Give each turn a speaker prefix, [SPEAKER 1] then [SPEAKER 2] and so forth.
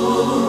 [SPEAKER 1] Lord.